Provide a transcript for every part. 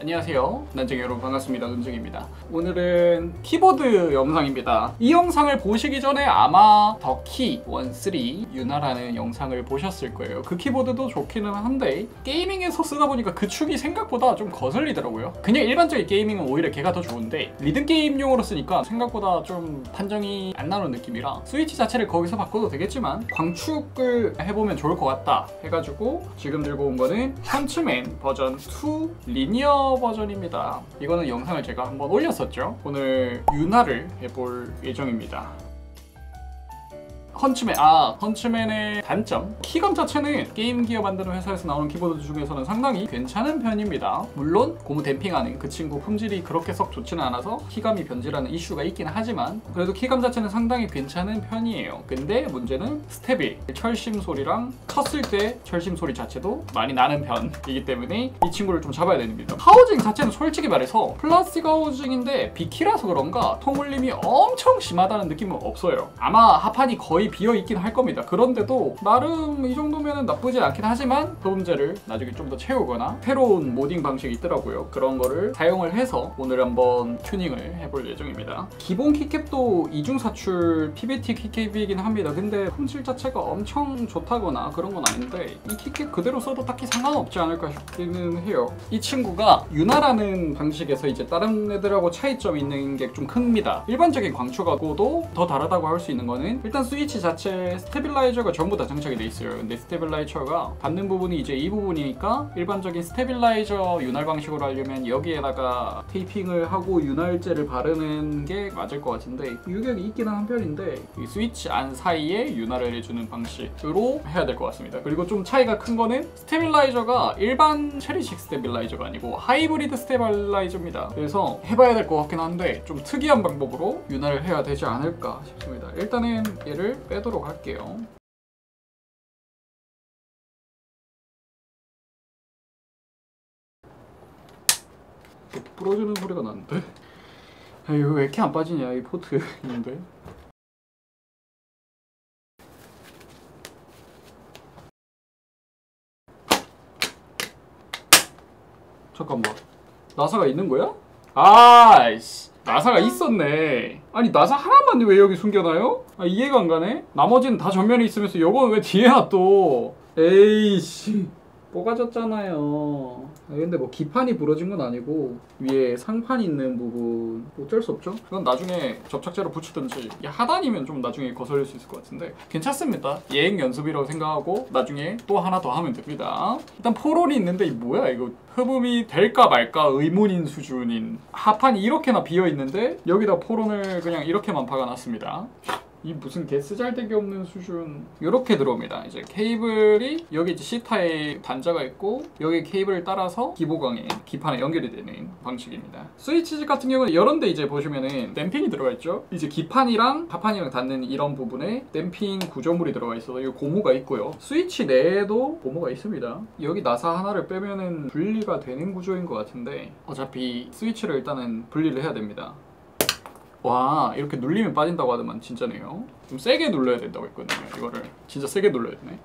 안녕하세요. 눈쟁이 여러분 반갑습니다. 눈쟁입니다. 오늘은 키보드 영상입니다. 이 영상을 보시기 전에 아마 더키 One 3 윤활하는 영상을 보셨을 거예요. 그 키보드도 좋기는 한데 gaming에서 쓰다 보니까 그 축이 생각보다 좀 거슬리더라고요. 그냥 일반적인 gaming은 오히려 걔가 더 좋은데 리듬 게임용으로 쓰니까 생각보다 좀 판정이 안 나오는 느낌이라 스위치 자체를 거기서 바꿔도 되겠지만 광축을 해보면 좋을 것 같다 해가지고 지금 들고 온 거는 헌츠맨 버전 2 linear 버전입니다. 이거는 영상을 제가 한번 올렸었죠. 오늘 윤활을 해볼 예정입니다. 헌츠맨 아 헌츠맨의 단점. 키감 자체는 게임 기어 만드는 회사에서 나오는 키보드 중에서는 상당히 괜찮은 편입니다. 물론 고무 damping하는 그 친구 품질이 그렇게 썩 좋지는 않아서 키감이 변질하는 이슈가 있긴 하지만 그래도 키감 자체는 상당히 괜찮은 편이에요. 근데 문제는 스테빌 철심 소리랑 쳤을 때 철심 소리 자체도 많이 나는 편이기 때문에 이 친구를 좀 잡아야 됩니다. 하우징 자체는 솔직히 말해서 플라스틱 하우징인데 비키라서 그런가 통울림이 엄청 심하다는 느낌은 없어요. 아마 하판이 거의 비어 있긴 할 겁니다. 그런데도 나름 이 정도면 나쁘지 않긴 하지만 그 문제를 나중에 좀 더 채우거나 새로운 modding 방식이 있더라고요. 그런 거를 사용을 해서 오늘 한번 튜닝을 해볼 예정입니다. 기본 keycap도 이중 사출 PBT keycap이긴 합니다. 근데 품질 자체가 엄청 좋다거나 그런 건 아닌데 이 keycap 그대로 써도 딱히 상관없지 않을까 싶기는 해요. 이 친구가 윤활하는 방식에서 이제 다른 애들하고 차이점이 있는 게 좀 큽니다. 일반적인 광축하고도 더 다르다고 할 수 있는 거는 일단 스위치 자체 스테빌라이저가 전부 다 장착이 돼 있어요. 근데 스테빌라이저가 받는 부분이 이제 이 부분이니까 일반적인 스테빌라이저 윤활 방식으로 하려면 여기에다가 테이핑을 하고 윤활제를 바르는 게 맞을 것 같은데 유격이 있기는 한 편인데 이 스위치 안 사이에 윤활을 해주는 방식으로 해야 될 것 같습니다. 그리고 좀 차이가 큰 거는 스테빌라이저가 일반 체리식 스테빌라이저가 아니고 하이브리드 스테빌라이저입니다. 그래서 해봐야 될 것 같긴 한데 좀 특이한 방법으로 윤활을 해야 되지 않을까 싶습니다. 일단은 얘를 빼도록 할게요. 또 부러지는 소리가 나는데? 아, 이거 왜 이렇게 안 빠지냐 이 포트 있는데? 잠깐만 나사가 있는 거야? 아이씨 나사가 있었네. 아니 나사 하나만 왜 여기 숨겨놔요? 아, 이해가 안 가네? 나머지는 다 전면에 있으면서 이건 왜 뒤에 놔둬 에이씨 뽀가졌잖아요. 아, 근데 뭐 기판이 부러진 건 아니고 위에 상판 있는 부분 어쩔 수 없죠. 그건 나중에 접착제로 붙이든지 이 하단이면 좀 나중에 거슬릴 수 있을 것 같은데 괜찮습니다. 예행 연습이라고 생각하고 나중에 또 하나 더 하면 됩니다. 일단 포론이 있는데 이 뭐야? 이거 흡음이 될까 말까 의문인 수준인 하판이 이렇게나 비어 있는데 여기다 포론을 그냥 이렇게만 박아놨습니다 이 무슨 개 쓰잘데기 없는 수준. 이렇게 들어옵니다. 이제 케이블이 여기 이제 C타입 단자가 있고 여기 케이블을 따라서 기보강에 기판에 연결이 되는 방식입니다. 스위치즈 같은 경우는 이런 데 이제 보시면은 댐핑이 들어가 있죠? 이제 기판이랑 하판이랑 닿는 이런 부분에 댐핑 구조물이 들어가 있어서 이 고무가 있고요. 스위치 내에도 고무가 있습니다. 여기 나사 하나를 빼면은 분리가 되는 구조인 것 같은데 어차피 스위치를 일단은 분리를 해야 됩니다 와 이렇게 눌리면 빠진다고 하더만 진짜네요. 좀 세게 눌러야 된다고 했거든요 이거를. 진짜 세게 눌러야 되네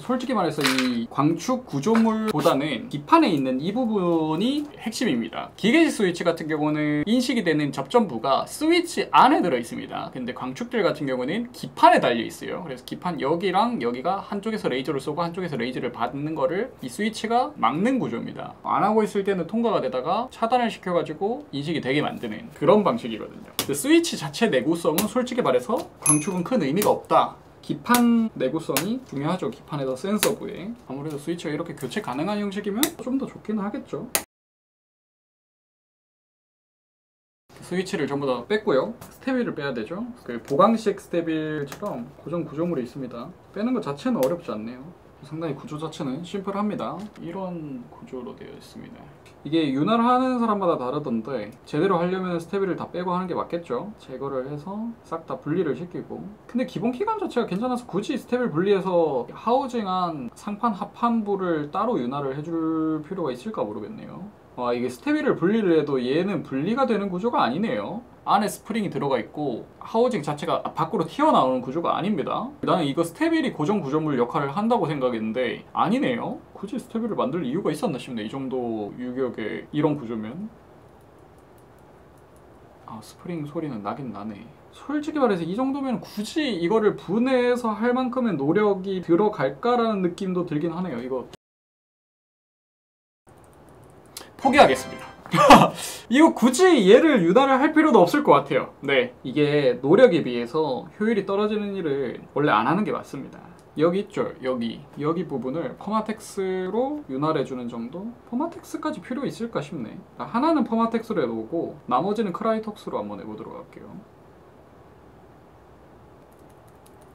솔직히 말해서 이 광축 구조물보다는 기판에 있는 이 부분이 핵심입니다. 기계식 스위치 같은 경우는 인식이 되는 접점부가 스위치 안에 들어 있습니다. 근데 광축들 같은 경우는 기판에 달려 있어요. 그래서 기판 여기랑 여기가 한쪽에서 레이저를 쏘고 한쪽에서 레이저를 받는 거를 이 스위치가 막는 구조입니다. 안 하고 있을 때는 통과가 되다가 차단을 시켜가지고 인식이 되게 만드는 그런 방식이거든요. 스위치 자체 내구성은 솔직히 말해서 광축은 큰 의미가 없다. 기판 내구성이 중요하죠. 기판에다 센서부에. 아무래도 스위치가 이렇게 교체 가능한 형식이면 좀 더 좋기는 하겠죠. 스위치를 전부 다 뺐고요. 스테빌을 빼야 되죠. 그 보강식 스테빌처럼 고정 구조물이 있습니다. 빼는 것 자체는 어렵지 않네요. 상당히 구조 자체는 심플합니다. 이런 구조로 되어 있습니다. 이게 윤활 하는 사람마다 다르던데 제대로 하려면 스테빌을 다 빼고 하는 게 맞겠죠 제거를 해서 싹 다 분리를 시키고 근데 기본 키감 자체가 괜찮아서 굳이 스테빌 분리해서 하우징한 상판 하판부를 따로 윤활을 해줄 필요가 있을까 모르겠네요 와 이게 스테빌을 분리를 해도 얘는 분리가 되는 구조가 아니네요 안에 스프링이 들어가 있고 하우징 자체가 밖으로 튀어나오는 구조가 아닙니다. 나는 이거 스테빌이 고정 구조물 역할을 한다고 생각했는데 아니네요. 굳이 스테빌을 만들 이유가 있었나 싶네. 이 정도 유격의 이런 구조면. 아 스프링 소리는 나긴 나네. 솔직히 말해서 이 정도면 굳이 이거를 분해해서 할 만큼의 노력이 들어갈까라는 느낌도 들긴 하네요. 이거 포기하겠습니다. 이거 굳이 얘를 윤활을 할 필요도 없을 것 같아요. 네, 이게 노력에 비해서 효율이 떨어지는 일을 원래 안 하는 게 맞습니다. 여기 있죠, 여기 여기 부분을 퍼마텍스로 윤활해주는 정도? 퍼마텍스까지 필요 있을까 싶네. 하나는 퍼마텍스로 해놓고 나머지는 크라이톡스로 한번 해보도록 할게요.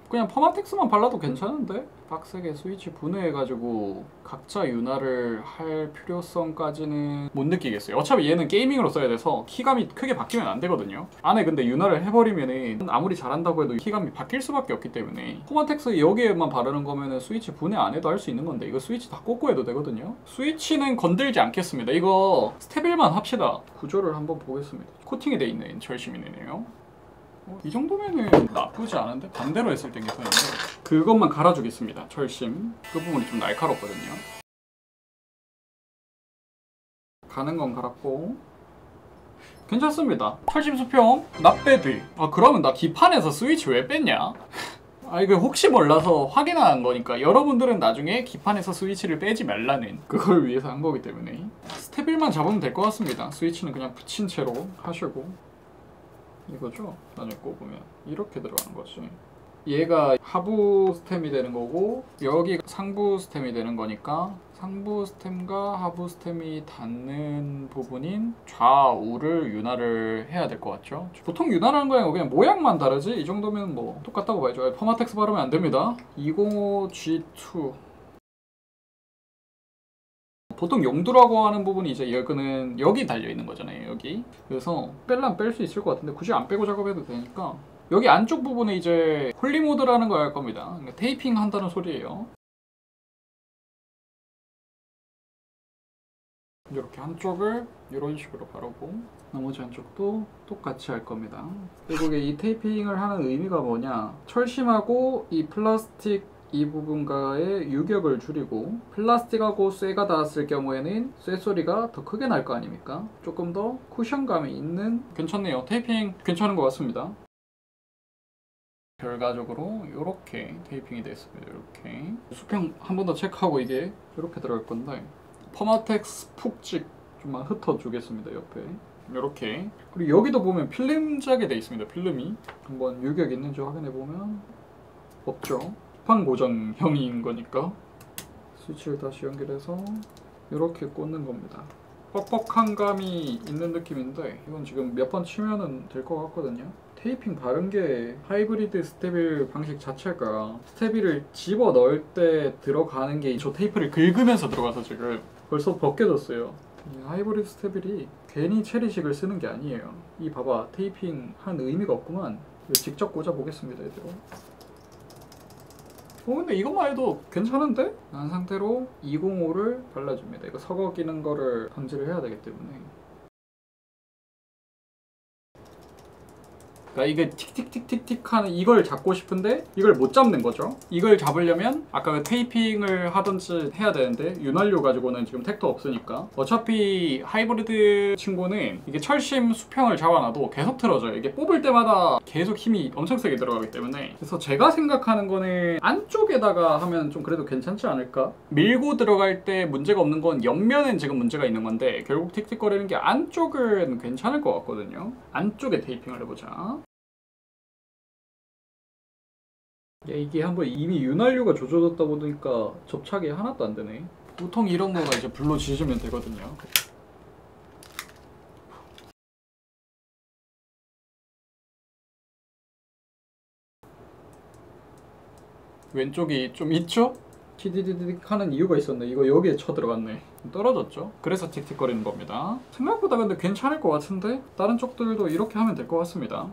그냥 퍼마텍스만 발라도 괜찮은데? 빡세게 스위치 분해해가지고 각자 윤활을 할 필요성까지는 못 느끼겠어요. 어차피 얘는 gaming으로 써야 돼서 키감이 크게 바뀌면 안 되거든요. 안에 근데 윤활을 해버리면은 아무리 잘한다고 해도 키감이 바뀔 수밖에 없기 때문에 퍼마텍스 여기에만 바르는 거면은 스위치 분해 안 해도 할 수 있는 건데 이거 스위치 다 꽂고 해도 되거든요. 스위치는 건들지 않겠습니다. 이거 스테빌만 합시다. 구조를 한번 보겠습니다. 코팅이 돼 있는 절심이네요. 어, 이 정도면은 나쁘지 않은데? 반대로 했을 땐 괜찮은데? 그것만 갈아주겠습니다 철심. 그 부분이 좀 날카롭거든요. 가는 건 갈았고. 괜찮습니다. 철심 수평 납배드 아 그러면 나 기판에서 스위치 왜 뺐냐? 아 이거 혹시 몰라서 확인한 거니까 여러분들은 나중에 기판에서 스위치를 빼지 말라는 그걸 위해서 한 거기 때문에. 스테빌만 잡으면 될 것 같습니다. 스위치는 그냥 붙인 채로 하시고 이거죠? 나중에 꼽으면. 이렇게 들어가는 거지. 얘가 하부 stem이 되는 거고 여기 상부 stem이 되는 거니까 상부 stem과 하부 stem이 닿는 부분인 좌우를 윤활을 해야 될 것 같죠? 보통 윤활하는 거야 그냥 모양만 다르지? 이 정도면 뭐 똑같다고 봐야죠. 퍼마텍스 바르면 안 됩니다. 205G2 보통 용두라고 하는 부분이 이제 여기는 여기 달려 있는 거잖아요 여기. 그래서 뺄라면 뺄 수 있을 것 같은데 굳이 안 빼고 작업해도 되니까 여기 안쪽 부분에 이제 Holee mod라는 걸 할 겁니다. 그러니까 테이핑 한다는 소리예요. 이렇게 한쪽을 이런 식으로 바르고 나머지 한쪽도 똑같이 할 겁니다. 결국에 이 테이핑을 하는 의미가 뭐냐? 철심하고 이 플라스틱 이 부분과의 유격을 줄이고 플라스틱하고 쇠가 닿았을 경우에는 쇠 소리가 더 크게 날 거 아닙니까? 조금 더 쿠션감이 있는 괜찮네요. 테이핑 괜찮은 것 같습니다. 결과적으로 이렇게 테이핑이 됐습니다. 이렇게 수평 한 번 더 체크하고 이게 이렇게 들어갈 건데 퍼마텍스 푹찍 좀만 흩어 주겠습니다. 옆에 이렇게 그리고 여기도 보면 필름 작이 돼 있습니다. 필름이 한번 유격 있는지 확인해 보면 없죠. 기판 고정형인 거니까. 스위치를 다시 연결해서 이렇게 꽂는 겁니다. 뻑뻑한 감이 있는 느낌인데 이건 지금 몇 번 치면은 될 것 같거든요. 테이핑 바른 게 하이브리드 스테빌 방식 자체가 스테빌을 집어 넣을 때 들어가는 게 저 테이프를 긁으면서 들어가서 지금 벌써 벗겨졌어요. 하이브리드 스테빌이 괜히 체리식을 쓰는 게 아니에요. 이 봐봐 테이핑 한 의미가 없구만. 직접 꽂아 보겠습니다 얘들아 어 근데 이것만 해도 괜찮은데? 라는 상태로 205를 발라줍니다. 이거 서거 끼는 거를 방지를 해야 되기 때문에 그러니까 이게 틱틱틱틱틱 하는 이걸 잡고 싶은데 이걸 못 잡는 거죠. 이걸 잡으려면 아까 그 테이핑을 하든지 해야 되는데 윤활유 가지고는 지금 택도 없으니까 어차피 하이브리드 친구는 이게 철심 수평을 잡아놔도 계속 틀어져요. 이게 뽑을 때마다 계속 힘이 엄청 세게 들어가기 때문에 그래서 제가 생각하는 거는 안쪽에다가 하면 좀 그래도 괜찮지 않을까? 밀고 들어갈 때 문제가 없는 건 옆면엔 지금 문제가 있는 건데 결국 틱틱거리는 게 안쪽은 괜찮을 것 같거든요. 안쪽에 테이핑을 해보자. 야, 이게 한번 이미 윤활유가 조져졌다 보니까 접착이 하나도 안 되네. 보통 이런 거가 이제 불로 지지면 되거든요. 왼쪽이 좀 있죠? 티디디딕 하는 이유가 있었네. 이거 여기에 쳐 들어갔네. 떨어졌죠? 그래서 틱틱거리는 겁니다. 생각보다 근데 괜찮을 것 같은데? 다른 쪽들도 이렇게 하면 될 것 같습니다.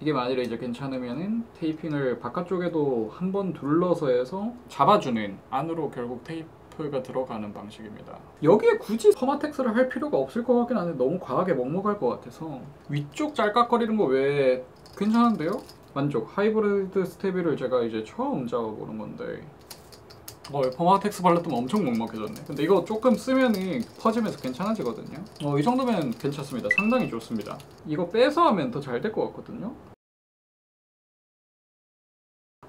이게 만일에 이제 괜찮으면은 테이핑을 바깥쪽에도 한 번 둘러서 해서 잡아주는 안으로 결국 테이프 소리가 들어가는 방식입니다. 여기에 굳이 퍼마텍스를 할 필요가 없을 것 같긴 한데 너무 과하게 먹먹할 것 같아서 위쪽 짤깍거리는 거 외 괜찮은데요? 만족. 하이브리드 스테빌을 제가 이제 처음 작업해보는 건데 어, 퍼마텍스 발랐더니 엄청 먹먹해졌네. 근데 이거 조금 쓰면은 퍼지면서 괜찮아지거든요. 어, 이 정도면 괜찮습니다. 상당히 좋습니다. 이거 빼서 하면 더 잘 될 것 같거든요.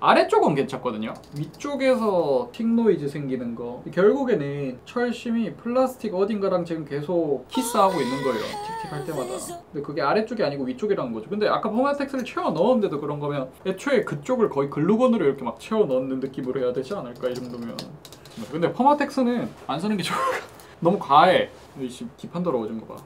아래쪽은 괜찮거든요. 위쪽에서 틱 노이즈 생기는 거. 결국에는 철심이 플라스틱 어딘가랑 지금 계속 키스하고 있는 거예요. 틱틱 할 때마다. 근데 그게 아래쪽이 아니고 위쪽이라는 거죠. 근데 아까 퍼마텍스를 채워 넣었는데도 그런 거면 애초에 그쪽을 거의 글루건으로 이렇게 막 채워 넣는 느낌으로 해야 되지 않을까 이 정도면. 근데 퍼마텍스는 안 쓰는 게 좋아. 너무 과해. 이씨 기판 더러워진 거 봐.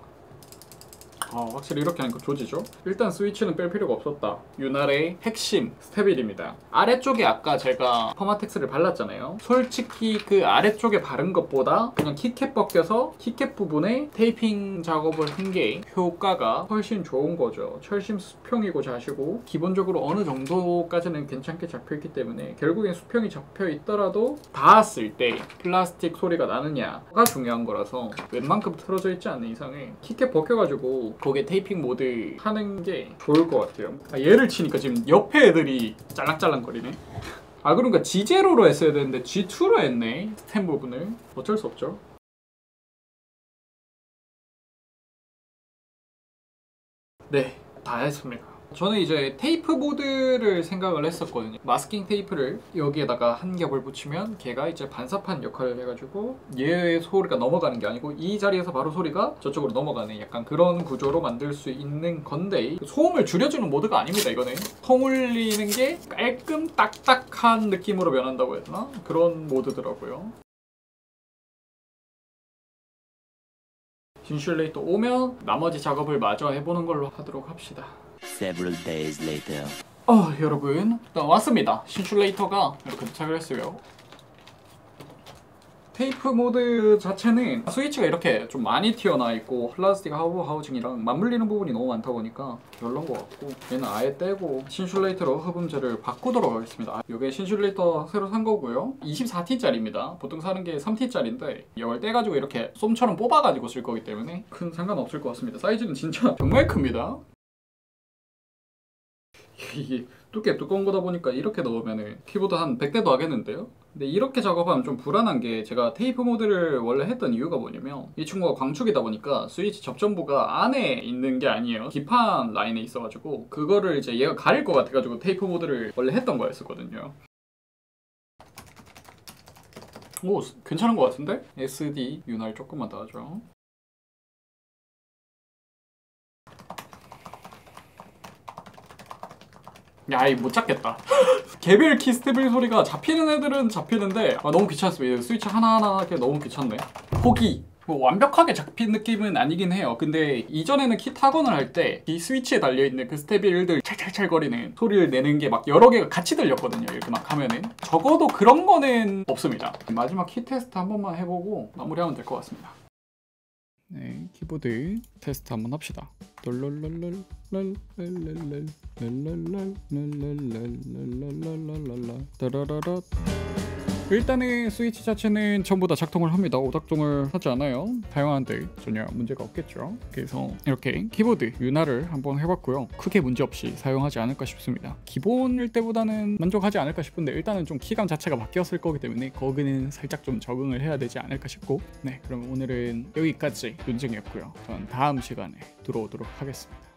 아, 확실히 이렇게 하니까 조지죠? 일단 스위치는 뺄 필요가 없었다. 윤활의 핵심 스테빌입니다. 아래쪽에 아까 제가 퍼마텍스를 발랐잖아요. 솔직히 그 아래쪽에 바른 것보다 그냥 keycap 벗겨서 keycap 부분에 테이핑 작업을 한 게 효과가 훨씬 좋은 거죠. 철심 수평이고 자시고 기본적으로 어느 정도까지는 괜찮게 잡혀있기 때문에 결국엔 수평이 잡혀 있더라도 닿았을 때 플라스틱 소리가 나느냐가 중요한 거라서 웬만큼 틀어져 있지 않는 이상에 keycap 벗겨가지고 거기에 테이핑 mod 하는 게 좋을 것 같아요. 아, 얘를 치니까 지금 옆에 애들이 짤랑짤랑거리네. 아 그러니까 G0로 했어야 되는데 G2로 했네 스템 부분을 어쩔 수 없죠. 네, 다 했습니다. 저는 이제 테이프 보드를 생각을 했었거든요. 마스킹 테이프를 여기에다가 한 겹을 붙이면 걔가 이제 반사판 역할을 해가지고 얘의 소리가 넘어가는 게 아니고 이 자리에서 바로 소리가 저쪽으로 넘어가는 약간 그런 구조로 만들 수 있는 건데 소음을 줄여주는 모드가 아닙니다. 이거는 통 울리는 게 깔끔 딱딱한 느낌으로 변한다고 해야 되나? 그런 mod더라고요. 신슐레이터 오면 나머지 작업을 마저 해보는 걸로 하도록 합시다. Several days later. 어 여러분 일단 왔습니다. 신슐레이터가 이렇게 도착을 했어요. 테이프 mod 자체는 스위치가 이렇게 좀 많이 튀어나와 있고 플라스틱 하우 하우징이랑 맞물리는 부분이 너무 많다 보니까 별론 것 같고 얘는 아예 떼고 신슐레이터로 흡음재를 바꾸도록 하겠습니다. 이게 신슐레이터 새로 산 거고요. 24T짜리입니다. 보통 사는 게 3T짜리인데 이걸 떼가지고 이렇게 솜처럼 뽑아가지고 쓸 거기 때문에 큰 상관없을 것 같습니다. 사이즈는 진짜 정말 큽니다 이게 두께 두꺼운 거다 보니까 이렇게 넣으면 키보드 한 100대도 하겠는데요? 근데 이렇게 작업하면 좀 불안한 게 제가 테이프 모드를 원래 했던 이유가 뭐냐면 이 친구가 광축이다 보니까 스위치 접점부가 안에 있는 게 아니에요 기판 라인에 있어가지고 그거를 이제 얘가 가릴 것 같아가지고 테이프 모드를 원래 했던 거였었거든요 오 괜찮은 것 같은데? SD 윤활 조금만 더 하죠 야, 이 못 잡겠다. 개별 키 스테빌 소리가 잡히는 애들은 잡히는데 아, 너무 귀찮습니다. 스위치 하나하나 하기 너무 귀찮네. 포기. 뭐 완벽하게 잡힌 느낌은 아니긴 해요. 근데 이전에는 키 타건을 할 때 이 스위치에 달려있는 그 스테빌들 찰찰찰 거리는 소리를 내는 게 막 여러 개가 같이 들렸거든요. 이렇게 막 하면은. 적어도 그런 거는 없습니다. 마지막 키 테스트 한 번만 해보고 마무리하면 될 것 같습니다. 네, 키보드 테스트 한번 합시다. 따라라라. 일단은 스위치 자체는 전부 다 작동을 합니다. 오작동을 하지 않아요. 사용하는데 전혀 문제가 없겠죠. 그래서 이렇게 키보드 윤활을 한번 해봤고요. 크게 문제 없이 사용하지 않을까 싶습니다. 기본일 때보다는 만족하지 않을까 싶은데 일단은 좀 키감 자체가 바뀌었을 거기 때문에 거기는 살짝 좀 적응을 해야 되지 않을까 싶고 네 그럼 오늘은 여기까지 논쟁이었고요. 전 다음 시간에 들어오도록 하겠습니다.